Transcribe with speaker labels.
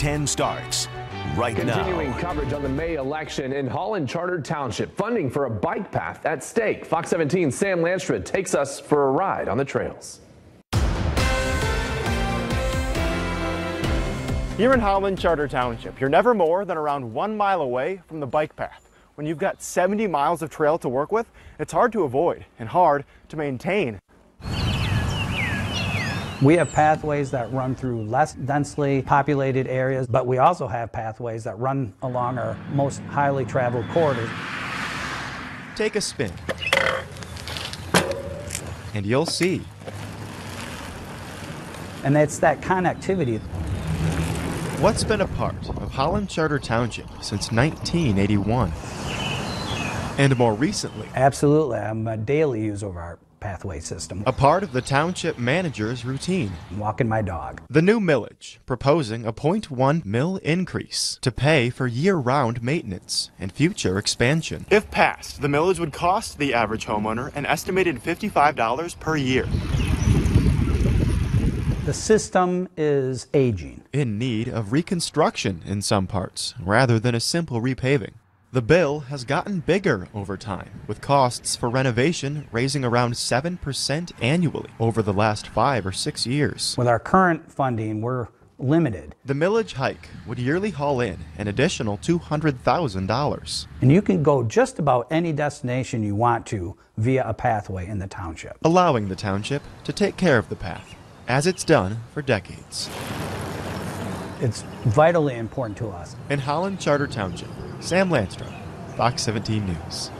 Speaker 1: 10 starts right
Speaker 2: Continuing
Speaker 1: now.
Speaker 2: Continuing coverage on the May election in Holland Charter Township. Funding for a bike path at stake. Fox 17 Sam Lanstra takes us for a ride on the trails.
Speaker 3: Here in Holland Charter Township, you're never more than around one mile away from the bike path. When you've got 70 miles of trail to work with, it's hard to avoid and hard to maintain.
Speaker 4: We have pathways that run through less densely populated areas, but we also have pathways that run along our most highly traveled corridors.
Speaker 5: Take a spin, and you'll see.
Speaker 4: And it's that connectivity.
Speaker 5: What's been a part of Holland Charter Township since 1981? And more recently,
Speaker 4: Absolutely, I'm a daily user of our pathway system.
Speaker 5: a part of the township manager's routine.
Speaker 4: Walking my dog.
Speaker 5: The new millage proposing a 0.1 mill increase to pay for year round maintenance and future expansion.
Speaker 3: If passed, the millage would cost the average homeowner an estimated $55 per year.
Speaker 4: The system is aging.
Speaker 5: In need of reconstruction in some parts, rather than a simple repaving. The bill has gotten bigger over time, with costs for renovation raising around 7% annually over the last five or six years.
Speaker 4: With our current funding, we're limited.
Speaker 5: The millage hike would yearly haul in an additional $200,000,
Speaker 4: And you can go just about any destination you want to via a pathway in the township.
Speaker 5: allowing the township to take care of the path, as it's done for decades.
Speaker 4: It's vitally important to us.
Speaker 5: In Holland Charter Township, Sam Landstrom, Fox 17 News.